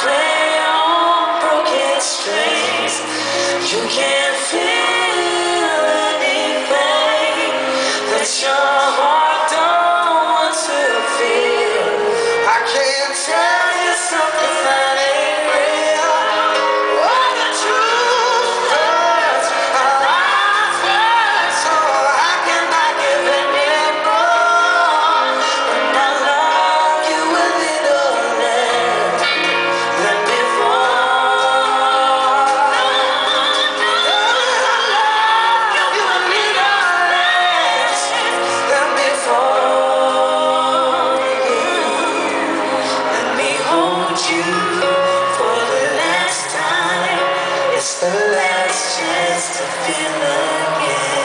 Play on broken strings. You can't feel The last chance to feel again.